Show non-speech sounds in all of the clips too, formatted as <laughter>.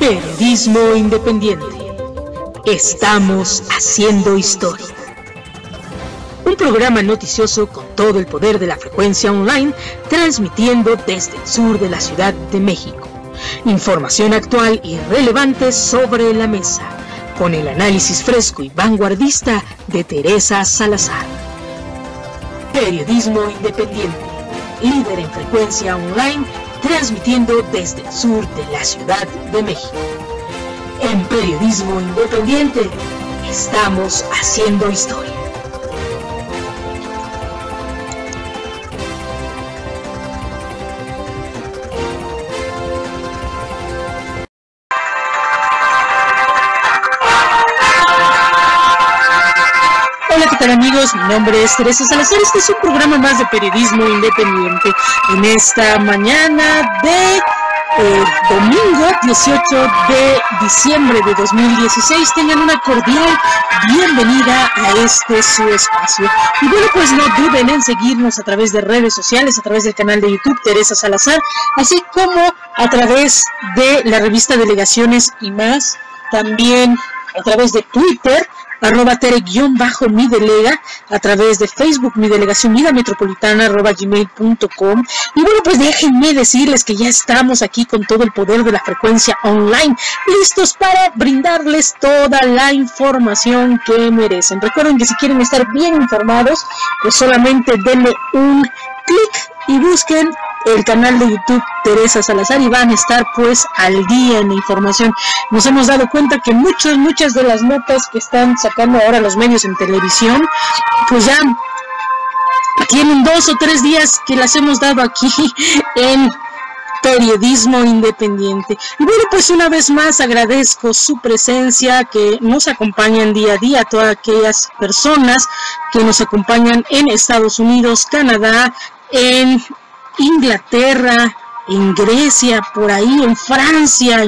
Periodismo independiente. Estamos haciendo historia. Un programa noticioso con todo el poder de la frecuencia online, transmitiendo desde el sur de la Ciudad de México. Información actual y relevante sobre la mesa, con el análisis fresco y vanguardista de Teresa Salazar. Periodismo independiente, líder en frecuencia online transmitiendo desde el sur de la Ciudad de México. En Periodismo Independiente estamos haciendo historia. ¿Qué tal amigos? Mi nombre es Teresa Salazar. Este es un programa más de periodismo independiente. En esta mañana de eh, domingo 18 de diciembre de 2016 tengan una cordial bienvenida a este su espacio. Y bueno, pues no duden en seguirnos a través de redes sociales, a través del canal de YouTube Teresa Salazar, así como a través de la revista Delegaciones y más, también a través de Twitter arroba tere-mi delega, a través de Facebook, mi delegación vida metropolitana, arroba gmail.com. Y bueno, pues déjenme decirles que ya estamos aquí con todo el poder de la frecuencia online, listos para brindarles toda la información que merecen. Recuerden que si quieren estar bien informados, pues solamente denle un clic y busquen el canal de YouTube Teresa Salazar y van a estar pues al día en la información. Nos hemos dado cuenta que muchas, muchas de las notas que están sacando ahora los medios en televisión, pues ya tienen dos o tres días que las hemos dado aquí <laughs> en periodismo independiente. Y bueno, pues una vez más agradezco su presencia, que nos acompañan día a día, todas aquellas personas que nos acompañan en Estados Unidos, Canadá, en Inglaterra, en Grecia, por ahí, en Francia,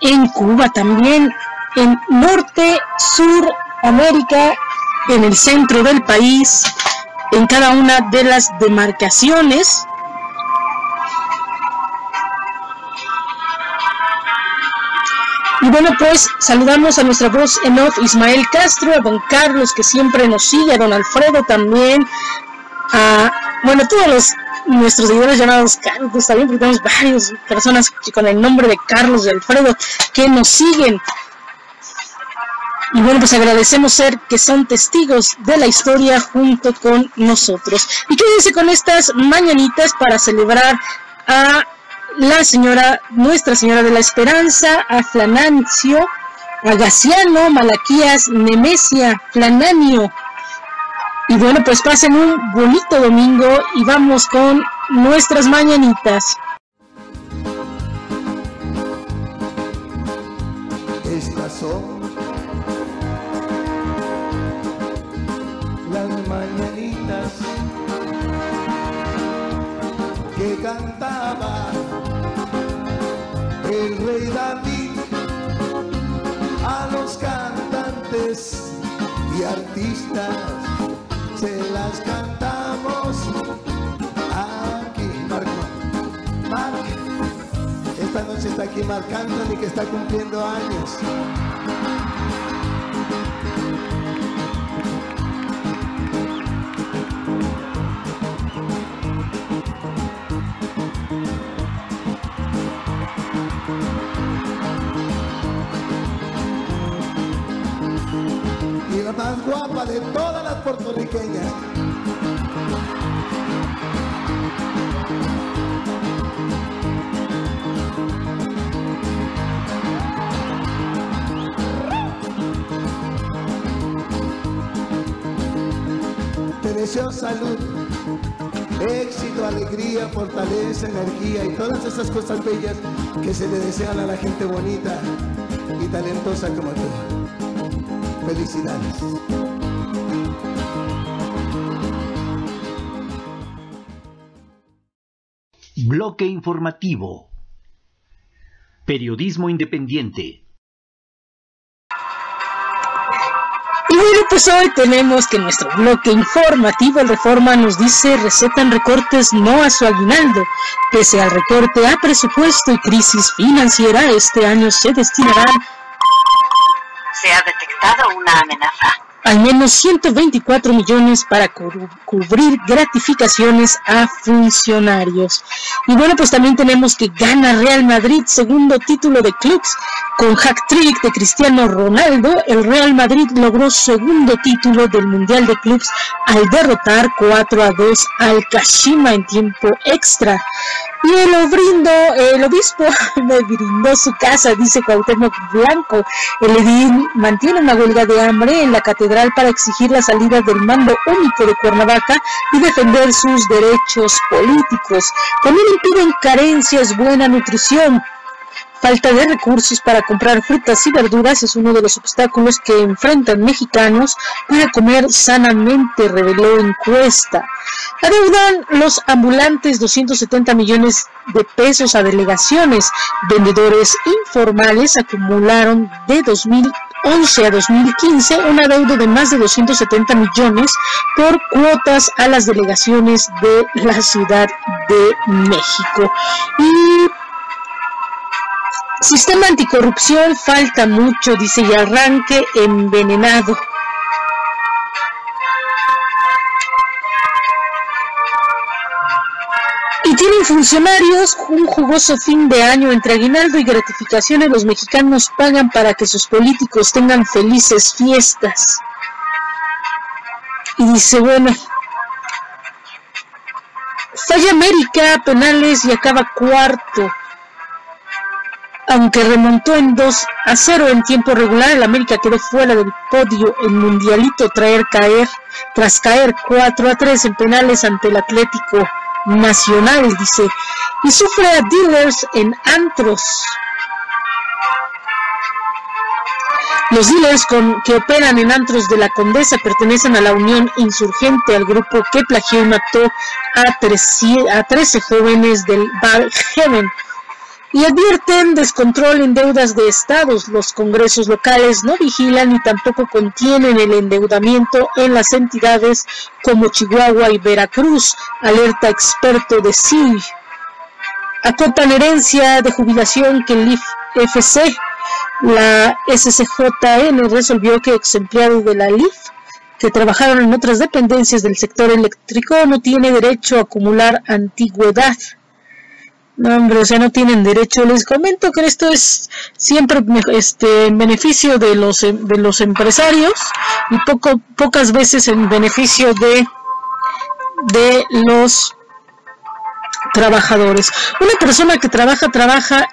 en, Cuba también, en Norte, Sur, América, en el centro del país, en cada una de las demarcaciones. Y bueno, pues saludamos a nuestra voz en off Ismael Castro, a don Carlos que siempre nos sigue, a don Alfredo también, a, bueno, todos los nuestros seguidores llamados Carlos, pues también porque tenemos varias personas con el nombre de Carlos y Alfredo que nos siguen. Y bueno, pues agradecemos ser que son testigos de la historia junto con nosotros. Y quédense con estas mañanitas para celebrar a la señora, Nuestra Señora de la Esperanza, a Flanancio, a Gaciano, Malaquías, Nemesia, Flananio, y bueno, pues pasen un bonito domingo y vamos con nuestras mañanitas. Estas son las mañanitas que cantaba el rey David a los cantantes y artistas se las cantamos aquí. Marco, Marco, esta noche está aquí Marc Anthony que está cumpliendo años. Más guapa de todas las puertorriqueñas. Te deseo salud, éxito, alegría, fortaleza, energía y todas esas cosas bellas que se le desean a la gente bonita y talentosa como tú. Felicidades. Bloque informativo. Periodismo independiente. Y bueno, pues hoy tenemos que nuestro bloque informativo, el Reforma, nos dice recetan recortes no a su aguinaldo. Pese al recorte a presupuesto y crisis financiera, este año se destinarán... Se ha detectado una amenaza al menos 124 millones para cubrir gratificaciones a funcionarios. Y bueno, pues también tenemos que gana Real Madrid segundo título de clubs. Con hack trick de Cristiano Ronaldo, el Real Madrid logró segundo título del Mundial de Clubs al derrotar 4 a 2 al Kashima en tiempo extra. Y lo brindo, el obispo <laughs> me brindó su casa, dice Cuauhtémoc Blanco. El edil mantiene una huelga de hambre en la catedral para exigir la salida del mando único de Cuernavaca y defender sus derechos políticos. También impiden carencias, buena nutrición, falta de recursos para comprar frutas y verduras es uno de los obstáculos que enfrentan mexicanos para comer sanamente, reveló encuesta. Adeudan los ambulantes 270 millones de pesos a delegaciones. Vendedores informales acumularon de 2011 a 2015 un adeudo de más de 270 millones por cuotas a las delegaciones de la Ciudad de México. Y Sistema anticorrupción falta mucho, dice, y arranque envenenado. Funcionarios un jugoso fin de año entre aguinaldo y gratificaciones. Los mexicanos pagan para que sus políticos tengan felices fiestas. Y dice, bueno, falla América, penales y acaba cuarto aunque remontó en 2 a 0 en tiempo regular, el América quedó fuera del podio en Mundialito traer caer, tras caer 4 a 3 en penales ante el Atlético Nacional, dice, y sufre a dealers en antros. Los dealers que operan en antros de la Condesa pertenecen a la Unión Insurgente, al grupo que plagió y mató a 13, a 13 jóvenes del Bar Heaven y advierten descontrol en deudas de estados. Los congresos locales no vigilan y tampoco contienen el endeudamiento en las entidades como Chihuahua y Veracruz, alerta experto de CIL. Acotan herencia de jubilación que el IFC, la SCJN resolvió que ex empleados de la LIF que trabajaron en otras dependencias del sector eléctrico no tiene derecho a acumular antigüedad. No, hombre, o sea, no tienen derecho. Les comento que esto es siempre este, en beneficio de los, de los empresarios y poco, pocas veces en beneficio de, de los trabajadores. Una persona que trabaja, trabaja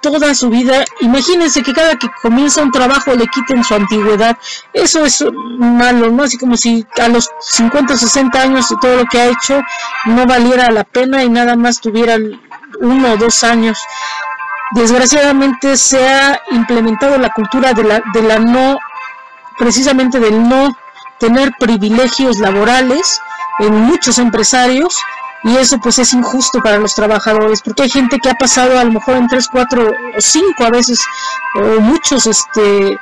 toda su vida. Imagínense que cada que comienza un trabajo le quiten su antigüedad. Eso es malo, ¿no? Así como si a los 50 o 60 años todo lo que ha hecho no valiera la pena y nada más tuviera uno o dos años. Desgraciadamente se ha implementado la cultura de la, de la no, precisamente del no tener privilegios laborales en muchos empresarios y eso pues es injusto para los trabajadores porque hay gente que ha pasado a lo mejor en 3, 4 o 5 a veces o muchos este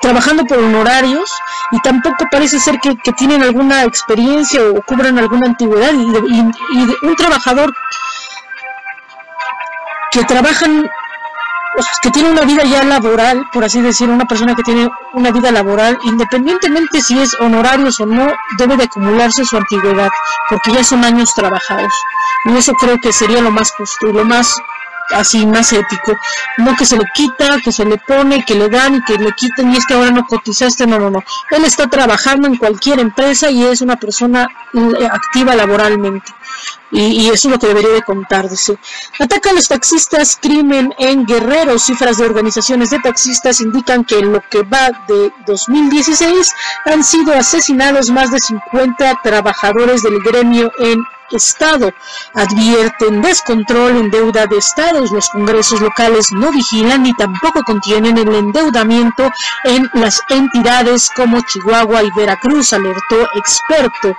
trabajando por honorarios y tampoco parece ser que, tienen alguna experiencia o cubran alguna antigüedad y, y un trabajador que trabajan, que tiene una vida ya laboral, por así decir, una persona que tiene una vida laboral, independientemente si es honorarios o no, debe de acumularse su antigüedad, porque ya son años trabajados. Y eso creo que sería lo más justo y lo más así más ético, no que se le quita, que se le pone, que le dan y que le quiten y es que ahora no cotizaste, no, no, no. Él está trabajando en cualquier empresa y es una persona eh, activa laboralmente. Y, eso es lo que debería de contar, dice. Atacan los taxistas, crimen en Guerrero. Cifras de organizaciones de taxistas indican que en lo que va de 2016 han sido asesinados más de 50 trabajadores del gremio en Estado. Advierten descontrol en deuda de estados. Los congresos locales no vigilan ni tampoco contienen el endeudamiento en las entidades como Chihuahua y Veracruz, alertó experto.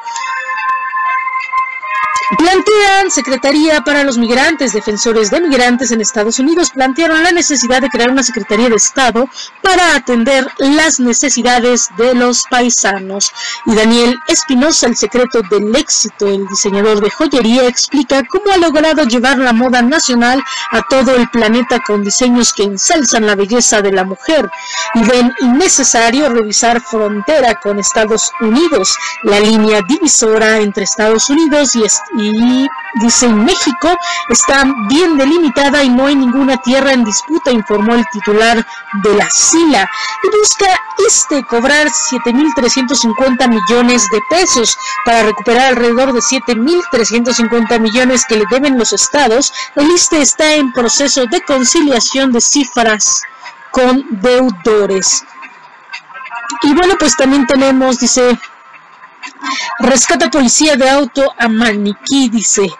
Plantean Secretaría para los Migrantes, defensores de migrantes en Estados Unidos, plantearon la necesidad de crear una Secretaría de Estado para atender las necesidades de los paisanos. Y Daniel Espinosa, el secreto del éxito, el diseñador de joyería, explica cómo ha logrado llevar la moda nacional a todo el planeta con diseños que ensalzan la belleza de la mujer y ven innecesario revisar frontera con Estados Unidos, la línea divisora entre Estados Unidos y, y dice México está bien delimitada y no hay ninguna tierra en disputa, informó el titular de la SILA. Y busca este cobrar 7.350 millones de pesos para recuperar alrededor de 7.350 millones que le deben los estados. El ISTE está en proceso de conciliación de cifras con deudores. Y bueno, pues también tenemos, dice, Rescata policía de auto a maniquí, dice.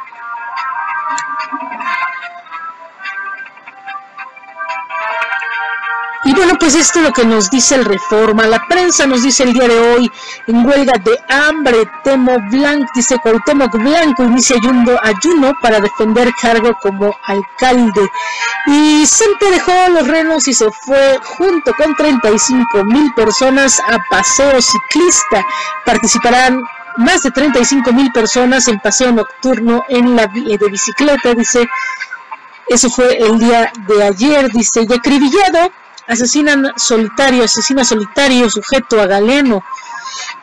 Y bueno, pues esto es lo que nos dice el Reforma. La prensa nos dice el día de hoy, en huelga de hambre, Temo Blanc, dice Cuauhtémoc Blanco, inicia ayuno, ayuno para defender cargo como alcalde. Y Sente dejó los renos y se fue junto con 35 mil personas a paseo ciclista. Participarán más de 35 mil personas en paseo nocturno en la de bicicleta, dice. Eso fue el día de ayer, dice, y acribillado asesinan solitario, asesina solitario sujeto a Galeno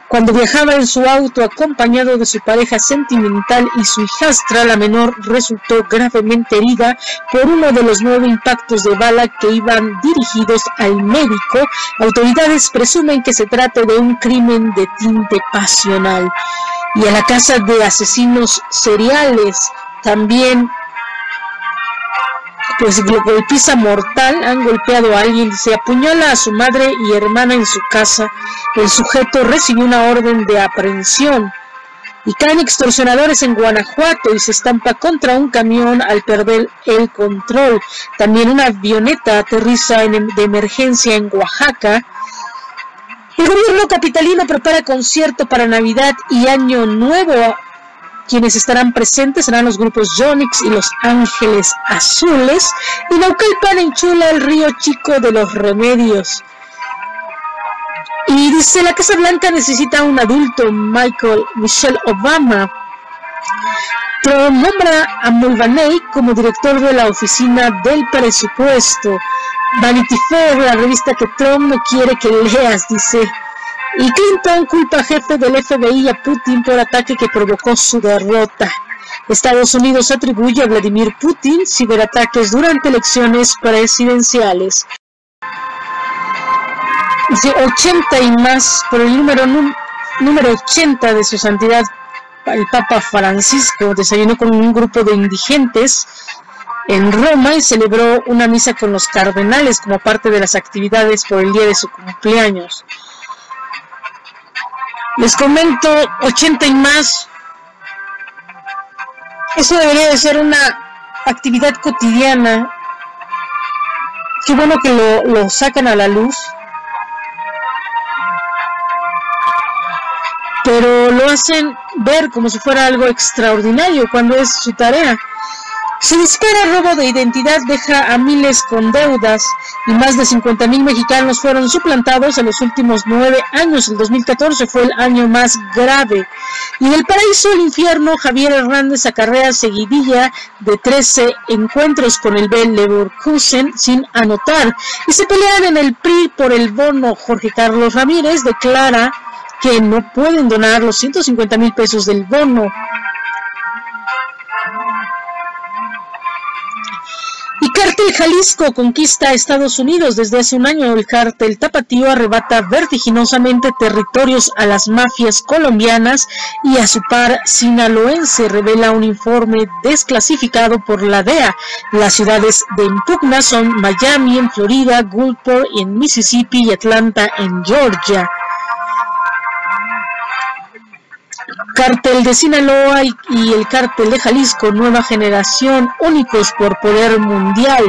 cuando viajaba en su auto acompañado de su pareja sentimental y su hijastra, la menor resultó gravemente herida por uno de los nueve impactos de bala que iban dirigidos al médico. Autoridades presumen que se trata de un crimen de tinte pasional. Y a la casa de asesinos seriales también pues golpiza mortal, han golpeado a alguien, se apuñala a su madre y hermana en su casa. El sujeto recibió una orden de aprehensión y caen extorsionadores en Guanajuato y se estampa contra un camión al perder el control. También una avioneta aterriza en, de emergencia en Oaxaca. El gobierno capitalino prepara concierto para Navidad y Año Nuevo quienes estarán presentes serán los grupos Yonix y los Ángeles Azules. Y Naucalpan enchula el río chico de los remedios. Y dice, la Casa Blanca necesita un adulto, Michael Michelle Obama. Trump nombra a Mulvaney como director de la oficina del presupuesto. Vanity Fair, la revista que Trump quiere que leas, dice y Clinton culpa jefe del FBI a Putin por ataque que provocó su derrota. Estados Unidos atribuye a Vladimir Putin ciberataques durante elecciones presidenciales. Dice 80 y más por el número, número 80 de su santidad el Papa Francisco desayunó con un grupo de indigentes en Roma y celebró una misa con los cardenales como parte de las actividades por el día de su cumpleaños. Les comento 80 y más. Eso debería de ser una actividad cotidiana. Qué bueno que lo, lo sacan a la luz. Pero lo hacen ver como si fuera algo extraordinario cuando es su tarea. Se dispara robo de identidad, deja a miles con deudas y más de 50 mil mexicanos fueron suplantados en los últimos nueve años. El 2014 fue el año más grave. Y del paraíso al infierno, Javier Hernández acarrea seguidilla de 13 encuentros con el Bell Leverkusen sin anotar. Y se pelean en el PRI por el bono. Jorge Carlos Ramírez declara que no pueden donar los 150 mil pesos del bono. Y Cártel Jalisco conquista Estados Unidos. Desde hace un año el cártel Tapatío arrebata vertiginosamente territorios a las mafias colombianas y a su par sinaloense, revela un informe desclasificado por la DEA. Las ciudades de impugna son Miami en Florida, Gulfport en Mississippi y Atlanta en Georgia. Cártel de Sinaloa y, el cártel de Jalisco, nueva generación, únicos por poder mundial.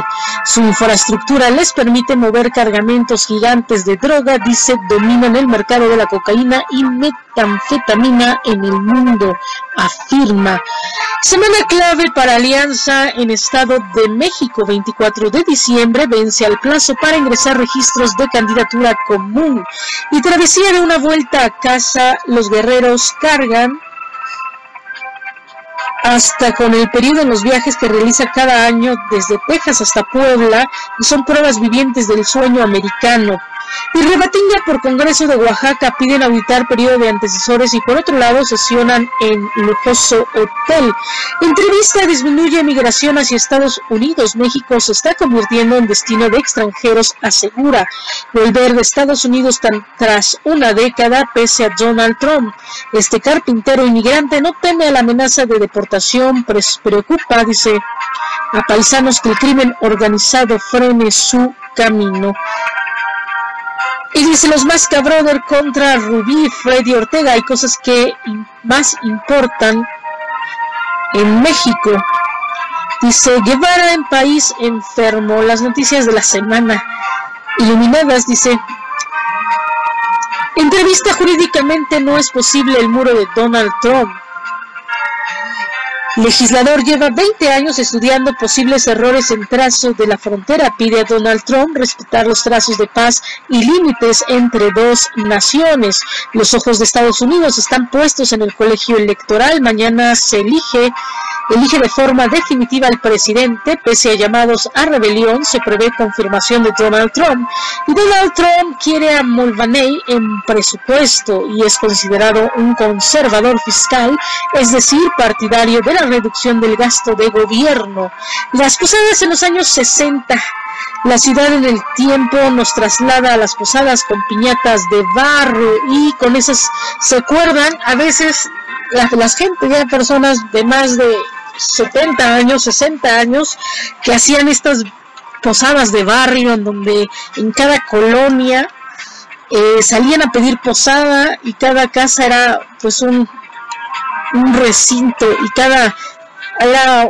Su infraestructura les permite mover cargamentos gigantes de droga, dice, dominan el mercado de la cocaína y metanfetamina en el mundo, afirma. Semana clave para Alianza en Estado de México, 24 de diciembre, vence al plazo para ingresar registros de candidatura común. Y travesía de una vuelta a casa, los guerreros cargan hasta con el periodo en los viajes que realiza cada año desde Texas hasta Puebla y son pruebas vivientes del sueño americano. Y Rebatinga por Congreso de Oaxaca piden auditar periodo de antecesores y por otro lado sesionan en lujoso hotel. Entrevista disminuye migración hacia Estados Unidos. México se está convirtiendo en destino de extranjeros, asegura. Volver de Estados Unidos tras una década pese a Donald Trump. Este carpintero inmigrante no teme a la amenaza de deportación, pero preocupa, dice, a paisanos que el crimen organizado frene su camino. Y dice los más Brother contra Rubí, Freddy Ortega. Hay cosas que más importan en México. Dice Guevara en país enfermo. Las noticias de la semana iluminadas. Dice entrevista jurídicamente no es posible el muro de Donald Trump. Legislador lleva 20 años estudiando posibles errores en trazo de la frontera. Pide a Donald Trump respetar los trazos de paz y límites entre dos naciones. Los ojos de Estados Unidos están puestos en el colegio electoral. Mañana se elige elige de forma definitiva al presidente, pese a llamados a rebelión, se prevé confirmación de Donald Trump. Y Donald Trump quiere a Mulvaney en presupuesto y es considerado un conservador fiscal, es decir, partidario de la reducción del gasto de gobierno. Las posadas en los años 60 la ciudad en el tiempo nos traslada a las posadas con piñatas de barro y con esas se acuerdan a veces las, las gente, ya personas de más de 70 años, 60 años, que hacían estas posadas de barrio en donde en cada colonia eh, salían a pedir posada y cada casa era pues un, un recinto y cada era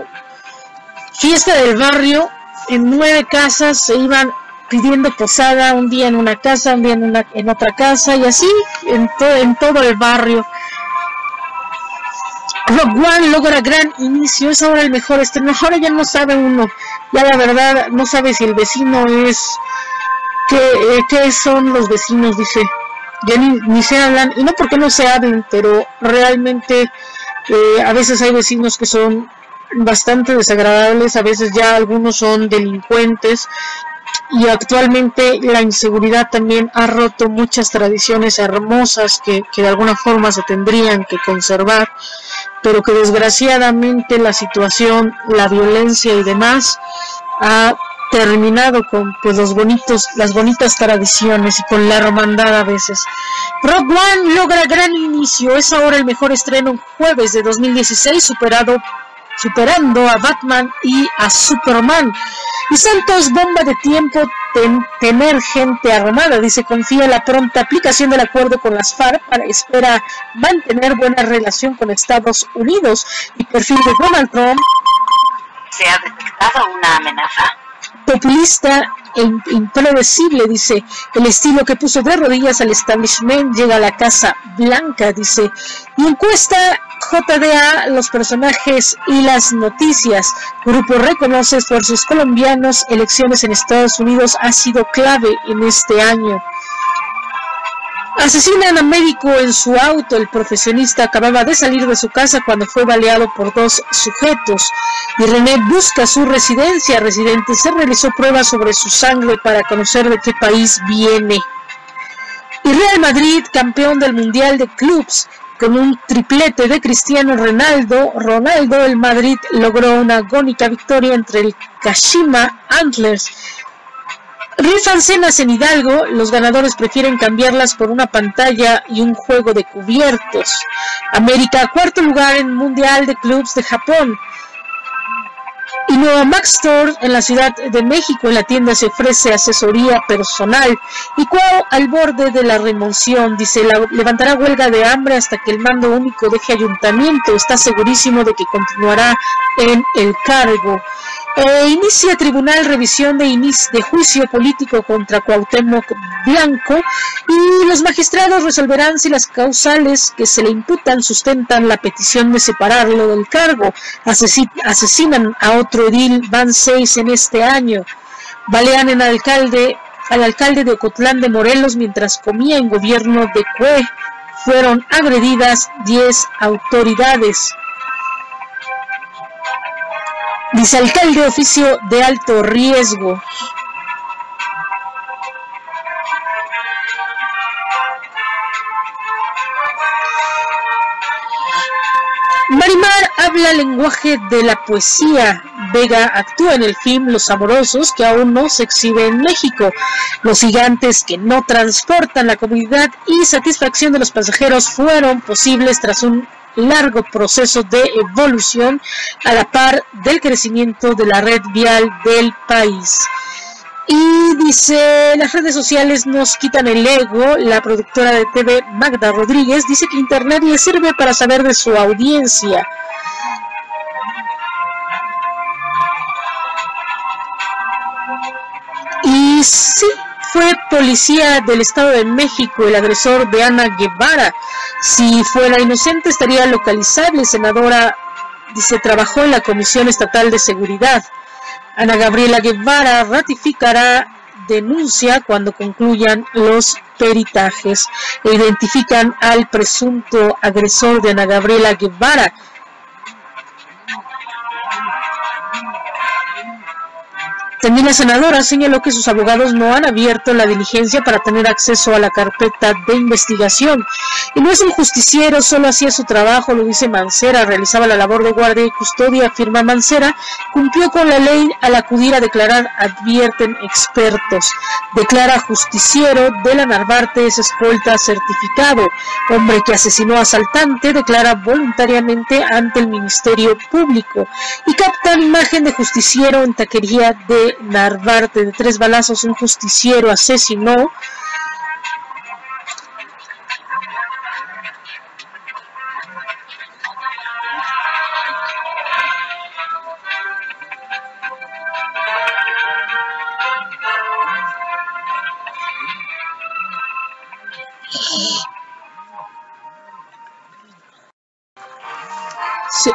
fiesta del barrio en nueve casas se iban pidiendo posada un día en una casa un día en, una, en otra casa y así en, en todo el barrio Rogue One logra gran inicio, es ahora el mejor estreno. Ahora ya no sabe uno, ya la verdad no sabe si el vecino es. ¿Qué, eh, qué son los vecinos? Dice. Ya ni, se hablan, y no porque no se hablen, pero realmente eh, a veces hay vecinos que son bastante desagradables, a veces ya algunos son delincuentes y actualmente la inseguridad también ha roto muchas tradiciones hermosas que, que de alguna forma se tendrían que conservar pero que desgraciadamente la situación, la violencia y demás ha terminado con pues los bonitos, las bonitas tradiciones y con la hermandad a veces. Rock One logra gran inicio, es ahora el mejor estreno jueves de 2016, superado superando a Batman y a Superman. Y Santos, bomba de tiempo, tener gente armada, dice, confía en la pronta aplicación del acuerdo con las FARC para espera mantener buena relación con Estados Unidos. Y perfil de Donald Trump. Se ha detectado una amenaza populista e impredecible, dice, el estilo que puso de rodillas al establishment llega a la Casa Blanca, dice, y encuesta JDA los personajes y las noticias. Grupo reconoce esfuerzos colombianos, elecciones en Estados Unidos ha sido clave en este año. Asesinan a médico en su auto. El profesionista acababa de salir de su casa cuando fue baleado por dos sujetos. Y René busca su residencia. Residente se realizó pruebas sobre su sangre para conocer de qué país viene. Y Real Madrid, campeón del Mundial de Clubs, con un triplete de Cristiano Ronaldo, Ronaldo, el Madrid logró una agónica victoria entre el Kashima Antlers Rifan cenas en Hidalgo, los ganadores prefieren cambiarlas por una pantalla y un juego de cubiertos. América, cuarto lugar en Mundial de Clubs de Japón. Continúa Max Store en la Ciudad de México. En la tienda se ofrece asesoría personal y Cuau al borde de la remoción. Dice, levantará huelga de hambre hasta que el mando único deje ayuntamiento. Está segurísimo de que continuará en el cargo. E inicia tribunal revisión de, de juicio político contra Cuauhtémoc Blanco y los magistrados resolverán si las causales que se le imputan sustentan la petición de separarlo del cargo. asesinan a otro edil, van seis en este año. Balean en alcalde, al alcalde de Ocotlán de Morelos mientras comía en gobierno de Cue. Fueron agredidas diez autoridades. Vicealcalde oficio de alto riesgo. Marimar habla lenguaje de la poesía. Vega actúa en el film Los Amorosos, que aún no se exhibe en México. Los gigantes que no transportan la comunidad y satisfacción de los pasajeros fueron posibles tras un largo proceso de evolución a la par del crecimiento de la red vial del país. Y dice, las redes sociales nos quitan el ego. La productora de TV, Magda Rodríguez, dice que Internet le sirve para saber de su audiencia. Y sí, fue policía del Estado de México el agresor de Ana Guevara. Si fuera inocente estaría localizable. Senadora dice trabajó en la Comisión Estatal de Seguridad. Ana Gabriela Guevara ratificará denuncia cuando concluyan los peritajes e identifican al presunto agresor de Ana Gabriela Guevara También la senadora señaló que sus abogados no han abierto la diligencia para tener acceso a la carpeta de investigación. Y no es un justiciero, solo hacía su trabajo, lo dice Mancera, realizaba la labor de guardia y custodia, afirma Mancera, cumplió con la ley al acudir a declarar, advierten expertos. Declara justiciero de la Narvarte es escolta certificado. Hombre que asesinó a asaltante declara voluntariamente ante el Ministerio Público. Y captan imagen de justiciero en taquería de Narvarte de tres balazos un justiciero asesinó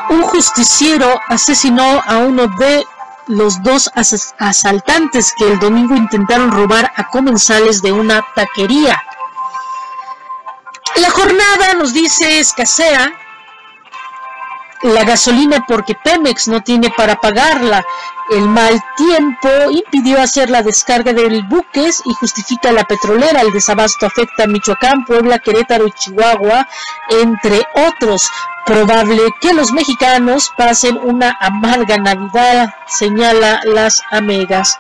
un justiciero asesinó a uno de los dos asaltantes que el domingo intentaron robar a comensales de una taquería. La jornada nos dice escasea la gasolina porque Pemex no tiene para pagarla. El mal tiempo impidió hacer la descarga del buques y justifica la petrolera. El desabasto afecta a Michoacán, Puebla, Querétaro y Chihuahua, entre otros. Probable que los mexicanos pasen una amarga Navidad, señala las amigas.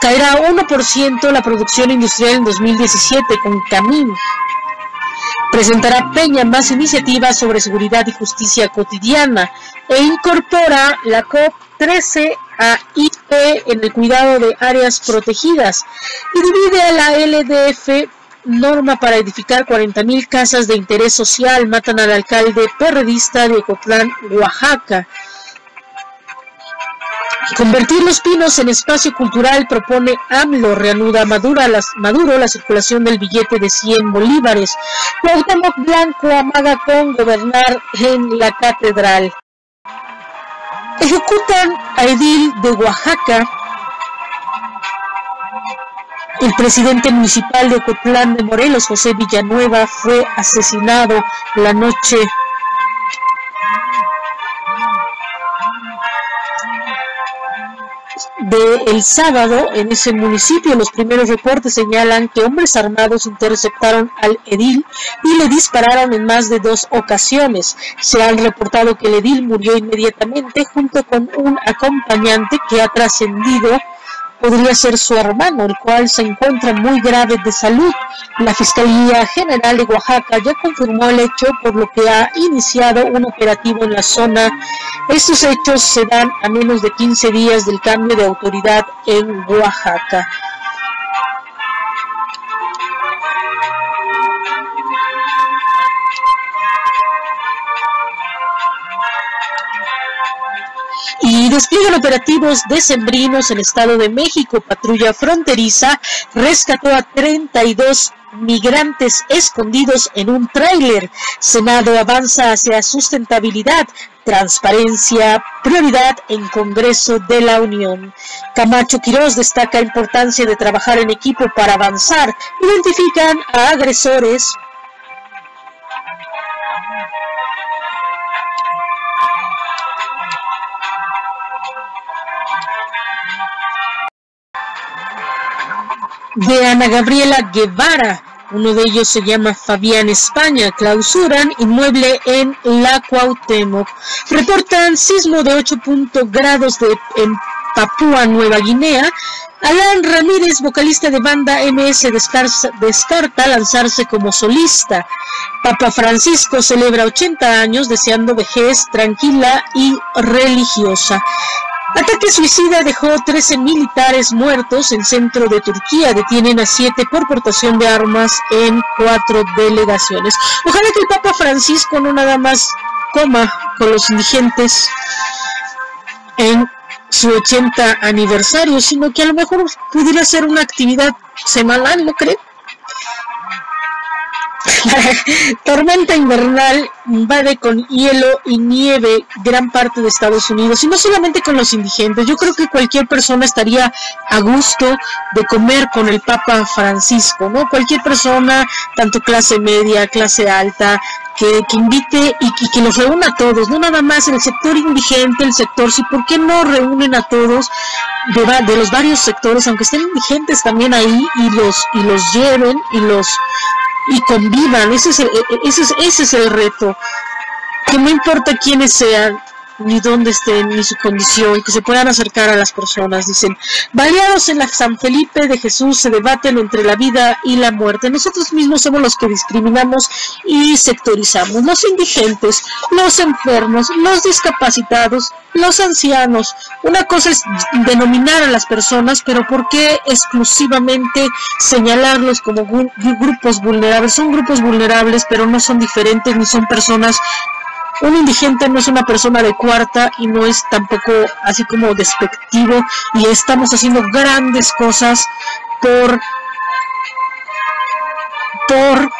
Caerá 1% la producción industrial en 2017 con Camino. Presentará Peña más iniciativas sobre seguridad y justicia cotidiana e incorpora la COP13 a IP en el cuidado de áreas protegidas y divide a la LDF norma para edificar 40.000 casas de interés social. Matan al alcalde perredista de Ocotlán, Oaxaca. Convertir los pinos en espacio cultural propone AMLO, reanuda Maduro la, Maduro la circulación del billete de 100 bolívares. Cuauhtémoc Blanco amaga con gobernar en la catedral. Ejecutan a Edil de Oaxaca el presidente municipal de Ocotlán de Morelos, José Villanueva, fue asesinado la noche del el sábado en ese municipio. Los primeros reportes señalan que hombres armados interceptaron al edil y le dispararon en más de dos ocasiones. Se han reportado que el edil murió inmediatamente junto con un acompañante que ha trascendido podría ser su hermano, el cual se encuentra muy grave de salud. La Fiscalía General de Oaxaca ya confirmó el hecho, por lo que ha iniciado un operativo en la zona. Estos hechos se dan a menos de 15 días del cambio de autoridad en Oaxaca. Y despliegan operativos decembrinos en Estado de México. Patrulla fronteriza rescató a 32 migrantes escondidos en un tráiler. Senado avanza hacia sustentabilidad, transparencia, prioridad en Congreso de la Unión. Camacho Quirós destaca importancia de trabajar en equipo para avanzar. Identifican a agresores de Ana Gabriela Guevara. Uno de ellos se llama Fabián España. Clausuran inmueble en La Cuauhtémoc. Reportan sismo de 8 grados en Papúa Nueva Guinea. Alan Ramírez, vocalista de banda MS, descarta lanzarse como solista. Papa Francisco celebra 80 años deseando vejez tranquila y religiosa. Ataque suicida dejó 13 militares muertos en centro de Turquía. Detienen a 7 por portación de armas en cuatro delegaciones. Ojalá que el Papa Francisco no nada más coma con los indigentes en su 80 aniversario, sino que a lo mejor pudiera ser una actividad semanal, ¿no creen? <laughs> tormenta invernal invade con hielo y nieve gran parte de Estados Unidos y no solamente con los indigentes. Yo creo que cualquier persona estaría a gusto de comer con el Papa Francisco, ¿no? Cualquier persona, tanto clase media, clase alta, que, invite y, que los reúna a todos, no nada más el sector indigente, el sector, sí, ¿por qué no reúnen a todos de, de los varios sectores, aunque estén indigentes también ahí y los, y los lleven y los y convivan. Ese es el, e, e, ese es, ese es el reto. Que no importa quiénes sean, ni dónde estén, ni su condición, que se puedan acercar a las personas. Dicen, baleados en la San Felipe de Jesús se debaten entre la vida y la muerte. Nosotros mismos somos los que discriminamos y sectorizamos. Los indigentes, los enfermos, los discapacitados, los ancianos. Una cosa es denominar a las personas, pero ¿por qué exclusivamente señalarlos como grupos vulnerables? Son grupos vulnerables, pero no son diferentes ni son personas un indigente no es una persona de cuarta y no es tampoco así como despectivo y estamos haciendo grandes cosas por por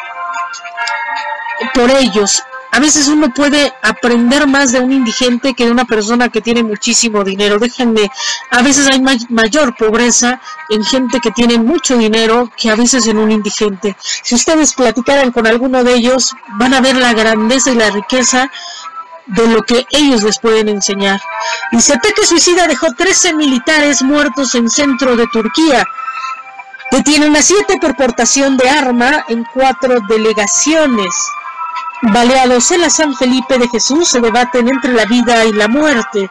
por ellos a veces uno puede aprender más de un indigente que de una persona que tiene muchísimo dinero. Déjenme, a veces hay mayor pobreza en gente que tiene mucho dinero que a veces en un indigente. Si ustedes platicaran con alguno de ellos, van a ver la grandeza y la riqueza de lo que ellos les pueden enseñar. Dice, ataque suicida dejó 13 militares muertos en centro de Turquía. Detienen a 7 por portación de arma en cuatro delegaciones. Baleados en la San Felipe de Jesús se debaten entre la vida y la muerte.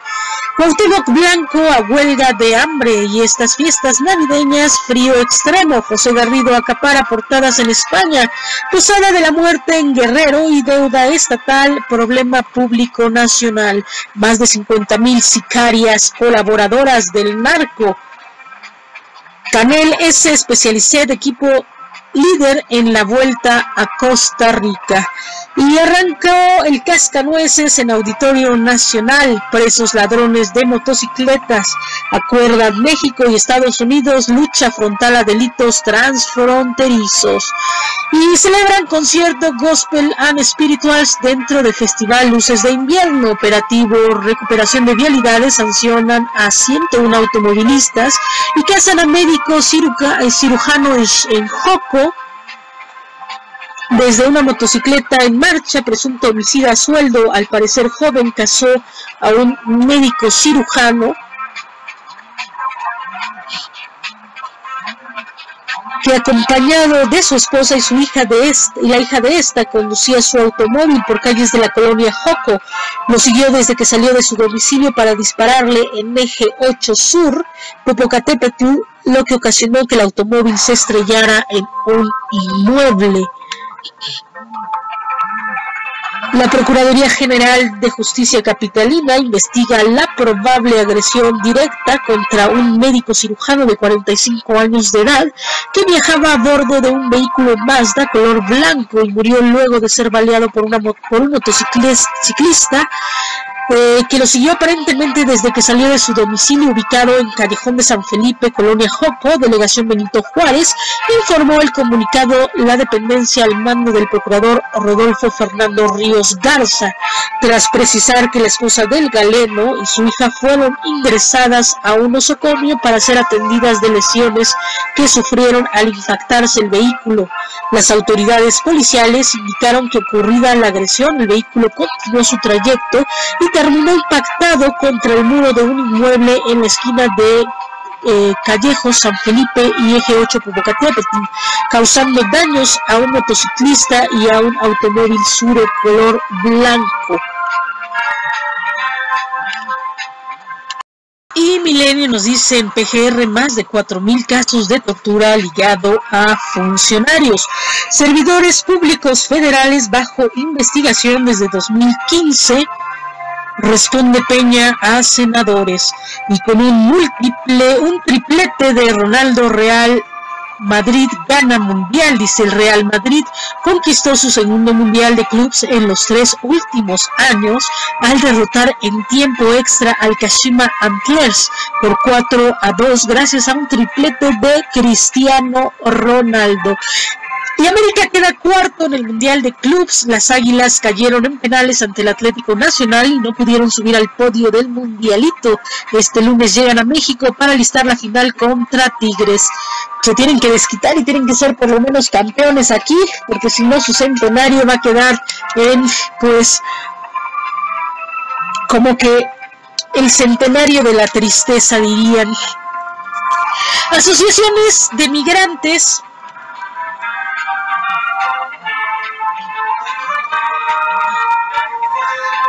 Cuauhtémoc Blanco a huelga de hambre y estas fiestas navideñas frío extremo. José Garrido acapara portadas en España. Posada de la muerte en Guerrero y deuda estatal, problema público nacional. Más de 50 mil sicarias colaboradoras del narco. Canel S. especialicé de equipo líder en la vuelta a Costa Rica. Y arrancó el cascanueces en Auditorio Nacional, presos ladrones de motocicletas. Acuerdan México y Estados Unidos lucha frontal a delitos transfronterizos. Y celebran concierto Gospel and Spirituals dentro del Festival Luces de Invierno. Operativo Recuperación de Vialidades sancionan a 101 automovilistas y casan a médico eh, cirujano en Joco desde una motocicleta en marcha, presunto homicida a sueldo, al parecer joven, casó a un médico cirujano que acompañado de su esposa y su hija de esta, y la hija de esta conducía su automóvil por calles de la colonia Joco. Lo siguió desde que salió de su domicilio para dispararle en eje 8 sur, Popocatépetl, lo que ocasionó que el automóvil se estrellara en un inmueble. La Procuraduría General de Justicia Capitalina investiga la probable agresión directa contra un médico cirujano de 45 años de edad que viajaba a bordo de un vehículo Mazda color blanco y murió luego de ser baleado por, una, por un motociclista eh, que lo siguió aparentemente desde que salió de su domicilio ubicado en Callejón de San Felipe, Colonia Joco, delegación Benito Juárez, informó el comunicado la dependencia al mando del procurador Rodolfo Fernando Ríos Garza, tras precisar que la esposa del galeno y su hija fueron ingresadas a un osocomio para ser atendidas de lesiones que sufrieron al impactarse el vehículo. Las autoridades policiales indicaron que ocurrida la agresión, el vehículo continuó su trayecto y terminó impactado contra el muro de un inmueble en la esquina de eh, Callejos, San Felipe y Eje 8 Popocatépetl, causando daños a un motociclista y a un automóvil suro color blanco. Y Milenio nos dice en PGR más de 4.000 casos de tortura ligado a funcionarios. Servidores públicos federales bajo investigación desde 2015 responde Peña a senadores y con un múltiple, un triplete de Ronaldo Real Madrid gana mundial, dice el Real Madrid, conquistó su segundo mundial de clubes en los tres últimos años al derrotar en tiempo extra al Kashima Antlers por 4 a 2 gracias a un triplete de Cristiano Ronaldo. Y América queda cuarto en el Mundial de Clubs. Las Águilas cayeron en penales ante el Atlético Nacional y no pudieron subir al podio del Mundialito. Este lunes llegan a México para listar la final contra Tigres. Se tienen que desquitar y tienen que ser por lo menos campeones aquí, porque si no su centenario va a quedar en, pues, como que el centenario de la tristeza, dirían. Asociaciones de migrantes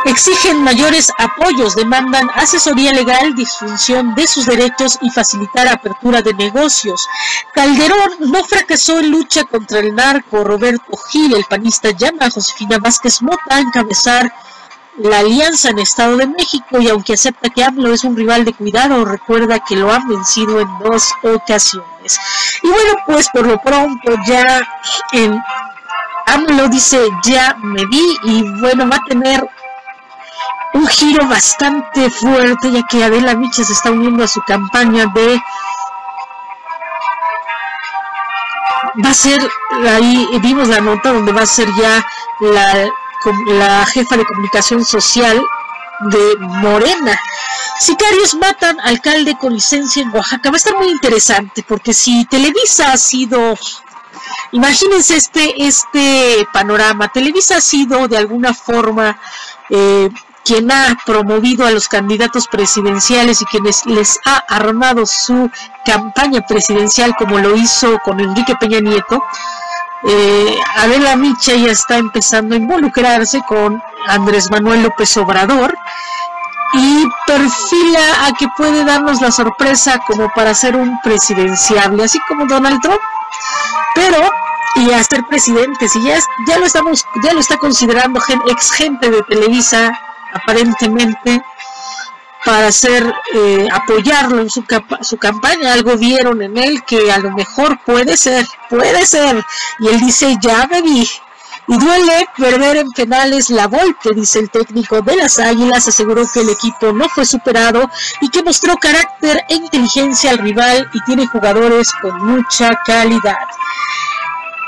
Exigen mayores apoyos, demandan asesoría legal, disfunción de sus derechos y facilitar apertura de negocios. Calderón no fracasó en lucha contra el narco. Roberto Gil, el panista, llama a Josefina Vázquez Mota a encabezar la alianza en Estado de México y aunque acepta que AMLO es un rival de cuidado, recuerda que lo han vencido en dos ocasiones. Y bueno, pues por lo pronto ya en AMLO dice ya me vi y bueno, va a tener un giro bastante fuerte, ya que Adela Micha se está uniendo a su campaña de va a ser ahí vimos la nota donde va a ser ya la, la jefa de comunicación social de Morena. Sicarios matan alcalde con licencia en Oaxaca. Va a estar muy interesante porque si Televisa ha sido, imagínense este, este panorama, Televisa ha sido de alguna forma eh, quien ha promovido a los candidatos presidenciales y quienes les ha armado su campaña presidencial como lo hizo con Enrique Peña Nieto, eh, Adela Micha ya está empezando a involucrarse con Andrés Manuel López Obrador y perfila a que puede darnos la sorpresa como para ser un presidenciable, así como Donald Trump, pero y a ser presidente, si ya, lo estamos, ya lo está considerando ex gente de Televisa aparentemente para hacer eh, apoyarlo en su, su campaña. Algo vieron en él que a lo mejor puede ser, puede ser. Y él dice, ya me vi. Y duele perder en penales la Volpe, dice el técnico de las Águilas, aseguró que el equipo no fue superado y que mostró carácter e inteligencia al rival y tiene jugadores con mucha calidad.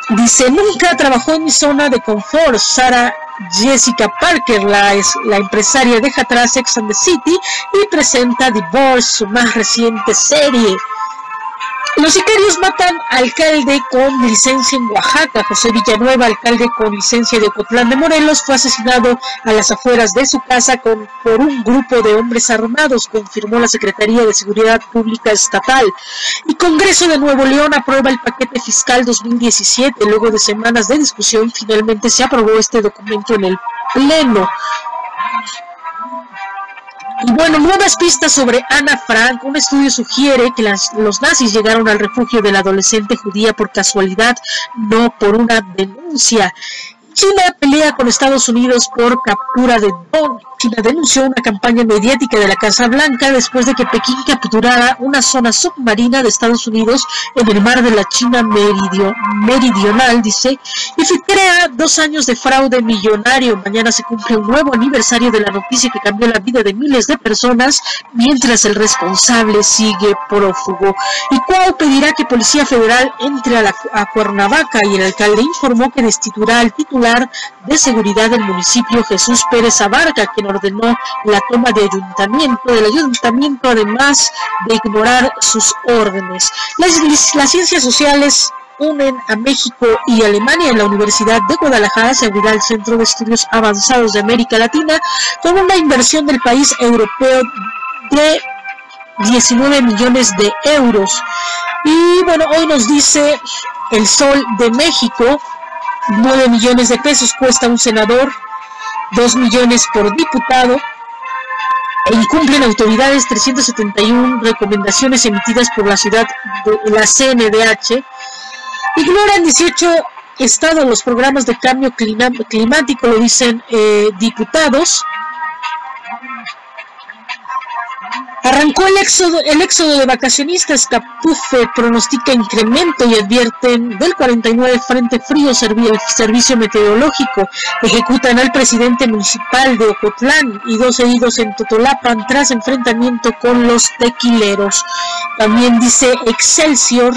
Dice, nunca trabajó en mi zona de confort. Sara Jessica Parker, la, es, la empresaria, deja atrás Ex and the City y presenta Divorce, su más reciente serie. Los sicarios matan alcalde con licencia en Oaxaca. José Villanueva, alcalde con licencia de Ocotlán de Morelos, fue asesinado a las afueras de su casa con, por un grupo de hombres armados, confirmó la Secretaría de Seguridad Pública Estatal. Y Congreso de Nuevo León aprueba el paquete fiscal 2017. Luego de semanas de discusión, finalmente se aprobó este documento en el Pleno. Y bueno, nuevas pistas sobre Ana Frank. Un estudio sugiere que los nazis llegaron al refugio de la adolescente judía por casualidad, no por una denuncia. China pelea con Estados Unidos por captura de Don. China denunció una campaña mediática de la Casa Blanca después de que Pekín capturara una zona submarina de Estados Unidos en el mar de la China meridional, dice, y crea dos años de fraude millonario. Mañana se cumple un nuevo aniversario de la noticia que cambió la vida de miles de personas mientras el responsable sigue prófugo. Y Cuau pedirá que Policía Federal entre a, la, a Cuernavaca y el alcalde informó que destituirá al titular de seguridad del municipio Jesús Pérez Abarca, quien ordenó la toma de ayuntamiento, del ayuntamiento además de ignorar sus órdenes. Las, las ciencias sociales unen a México y Alemania en la Universidad de Guadalajara se abrirá el Centro de Estudios Avanzados de América Latina con una inversión del país europeo de 19 millones de euros. Y bueno, hoy nos dice el Sol de México 9 millones de pesos cuesta un senador, 2 millones por diputado, e incumplen autoridades 371 recomendaciones emitidas por la ciudad de la CNDH, ignoran 18 estados los programas de cambio climático, lo dicen eh, diputados, Arrancó el éxodo, el de vacacionistas. Capufe pronostica incremento y advierten del 49 Frente Frío el Servicio Meteorológico. Ejecutan al presidente municipal de Ocotlán y dos heridos en Totolapan tras enfrentamiento con los tequileros. También dice Excelsior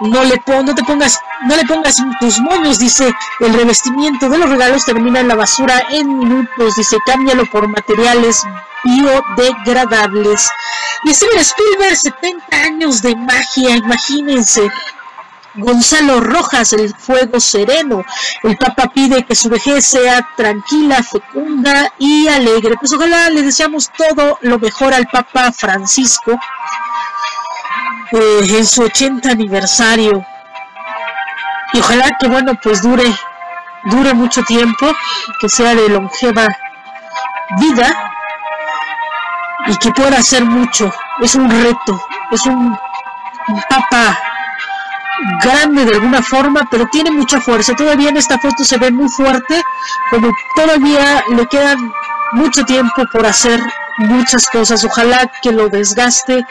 no le no te pongas no le pongas tus moños dice el revestimiento de los regalos termina en la basura en minutos dice cámbialo por materiales biodegradables. Y Steven Spielberg, 70 años de magia, imagínense. Gonzalo Rojas, el fuego sereno. El Papa pide que su vejez sea tranquila, fecunda y alegre. Pues ojalá le deseamos todo lo mejor al Papa Francisco eh, en su 80 aniversario. Y ojalá que bueno, pues dure, dure mucho tiempo, que sea de longeva vida y que pueda hacer mucho. Es un reto, es un, papa grande de alguna forma, pero tiene mucha fuerza. Todavía en esta foto se ve muy fuerte, como todavía le quedan mucho tiempo por hacer muchas cosas. Ojalá que lo desgaste.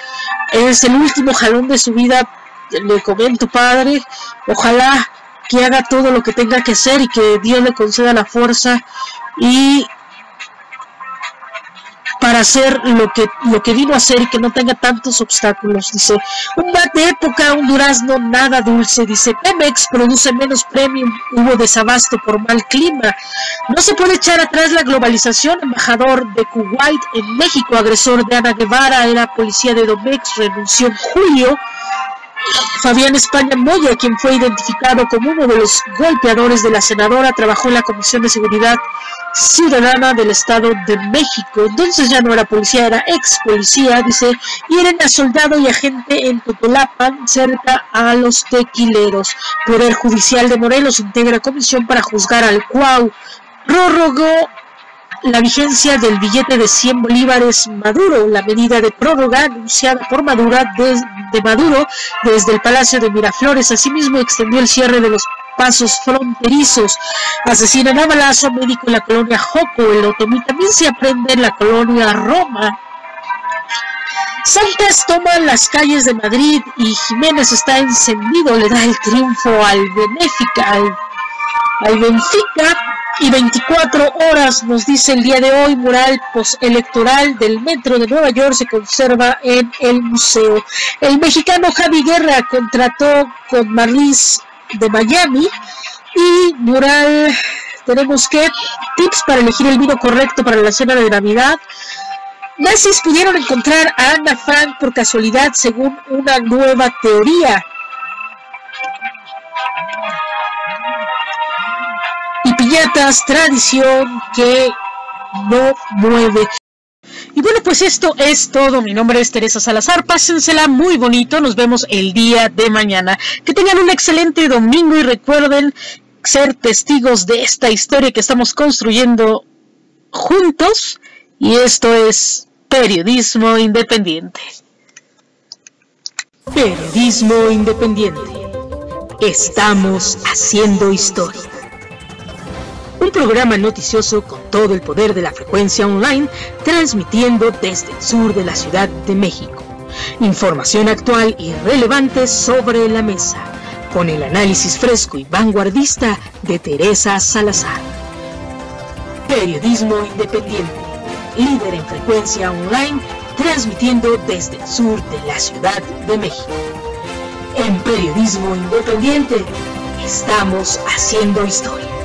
Es el último jalón de su vida, le comento padre. Ojalá que haga todo lo que tenga que hacer y que Dios le conceda la fuerza y para hacer lo que, lo que vino a hacer y que no tenga tantos obstáculos. Dice, un bat de época, un durazno nada dulce. Dice, Pemex produce menos premium, hubo desabasto por mal clima. No se puede echar atrás la globalización. Embajador de Kuwait en México, agresor de Ana Guevara, era policía de Domex, renunció en julio. Fabián España Moya, quien fue identificado como uno de los golpeadores de la senadora, trabajó en la Comisión de Seguridad Ciudadana del Estado de México. Entonces ya no era policía, era ex policía, dice, hieren a soldado y agente en Totolapan, cerca a los tequileros. Poder Judicial de Morelos integra comisión para juzgar al Cuau. Prorrogó la vigencia del billete de 100 bolívares Maduro, la medida de prórroga anunciada por Maduro, de Maduro desde el Palacio de Miraflores. Asimismo, extendió el cierre de los pasos fronterizos. Asesinan a balazo médico en la colonia Joco. El otomí también se aprende en la colonia Roma. Santas toma las calles de Madrid y Jiménez está encendido, le da el triunfo al Benéfica, al, al Benfica y 24 horas, nos dice el día de hoy, mural postelectoral del Metro de Nueva York se conserva en el museo. El mexicano Javi Guerra contrató con Marlis de Miami y mural tenemos que tips para elegir el vino correcto para la cena de Navidad nazis pudieron encontrar a Ana Frank por casualidad según una nueva teoría. Tradición que no mueve. Y bueno, pues esto es todo. Mi nombre es Teresa Salazar. Pásensela muy bonito. Nos vemos el día de mañana. Que tengan un excelente domingo y recuerden ser testigos de esta historia que estamos construyendo juntos. Y esto es Periodismo Independiente. Periodismo Independiente. Estamos haciendo historia. Un programa noticioso con todo el poder de la frecuencia online, transmitiendo desde el sur de la Ciudad de México. Información actual y relevante sobre la mesa, con el análisis fresco y vanguardista de Teresa Salazar. Periodismo Independiente, líder en frecuencia online, transmitiendo desde el sur de la Ciudad de México. En Periodismo Independiente, estamos haciendo historia.